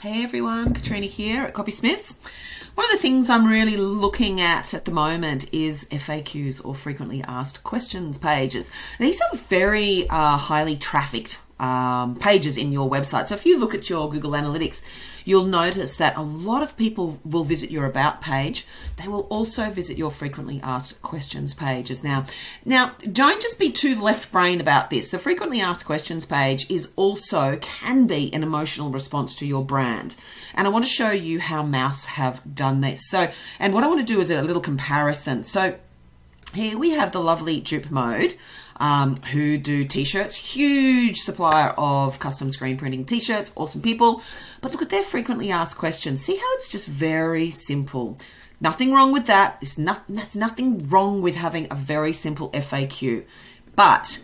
Hey everyone, Katrina here at Copysmiths. One of the things I'm really looking at at the moment is FAQs or frequently asked questions pages. These are very uh, highly trafficked um, pages in your website. So if you look at your Google Analytics, you'll notice that a lot of people will visit your about page. They will also visit your frequently asked questions pages. Now, now don't just be too left brain about this. The frequently asked questions page is also can be an emotional response to your brand. And I want to show you how Mous have done this. So, and what I want to do is a little comparison. So here we have the lovely Dupe Mode um, who do t-shirts. Huge supplier of custom screen printing t-shirts. Awesome people. But look at their frequently asked questions. See how it's just very simple. Nothing wrong with that. There's, not, there's nothing wrong with having a very simple FAQ. But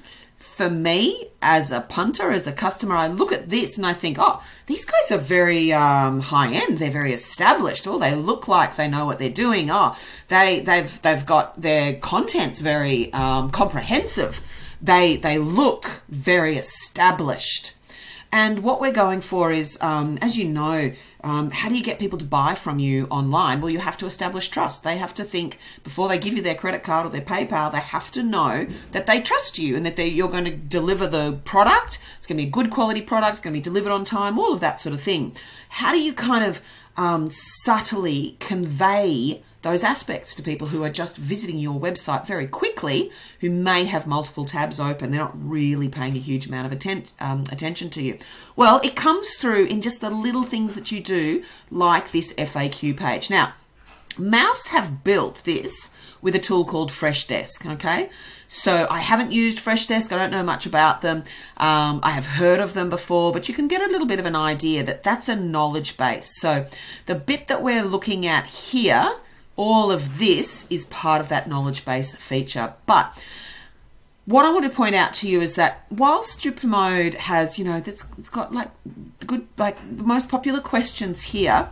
for me as a punter, as a customer, I look at this and I think, oh, these guys are very um, high end. They're very established. Oh, they look like they know what they're doing. Oh, they they've they've got their contents very um, comprehensive. They they look very established. And what we're going for is, um, as you know, um, how do you get people to buy from you online? Well, you have to establish trust. They have to think before they give you their credit card or their PayPal, they have to know that they trust you and that you're going to deliver the product. It's going to be a good quality product. It's going to be delivered on time, all of that sort of thing. How do you kind of um, subtly convey those aspects to people who are just visiting your website very quickly, who may have multiple tabs open. They're not really paying a huge amount of atten- um, attention to you. Well, it comes through in just the little things that you do, like this FAQ page. Now, Mous have built this with a tool called Freshdesk, okay? So I haven't used Freshdesk, I don't know much about them. Um, I have heard of them before, but you can get a little bit of an idea that that's a knowledge base. So the bit that we're looking at here all of this is part of that knowledge base feature. But what I want to point out to you is that whilst Dupe Mode has, you know, that's it's got like good, like the most popular questions here,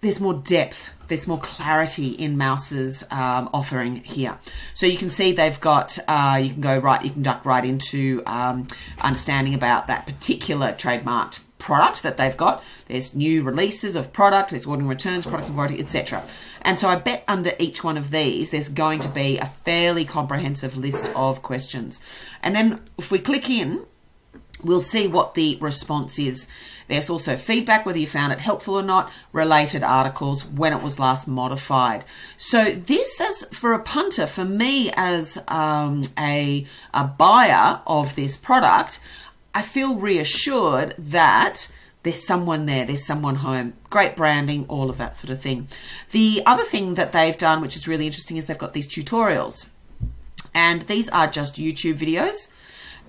there's more depth, there's more clarity in Mous's um, offering here. So you can see they've got, uh, you can go right, you can duck right into um, understanding about that particular trademarked product that they've got. There's new releases of product, there's ordering returns, products and warranty, etc. And so I bet under each one of these, there's going to be a fairly comprehensive list of questions. And then if we click in, we'll see what the response is. There's also feedback, whether you found it helpful or not, related articles, when it was last modified. So this is for a punter, for me as um, a, a buyer of this product, I feel reassured that there's someone there, there's someone home. Great branding, all of that sort of thing. The other thing that they've done, which is really interesting, is they've got these tutorials. And these are just YouTube videos.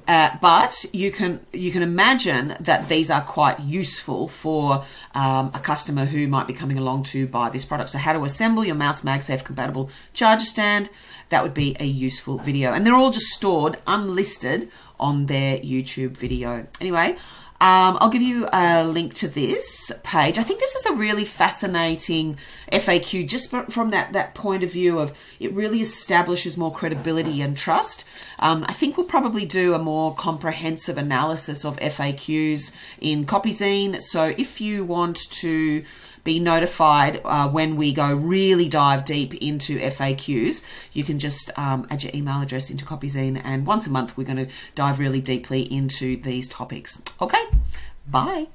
Uh, but you can you can imagine that these are quite useful for um, a customer who might be coming along to buy this product. So how to assemble your Mous MagSafe compatible charger stand, that would be a useful video. And they're all just stored unlisted on their YouTube video. Anyway, um, I'll give you a link to this page. I think this is a really fascinating FAQ just from that, that point of view of it really establishes more credibility and trust. Um, I think we'll probably do a more comprehensive analysis of FAQs in Copyzine. So if you want to be notified uh, when we go really dive deep into FAQs. You can just um, add your email address into Copyzine, and once a month we're going to dive really deeply into these topics. Okay, bye.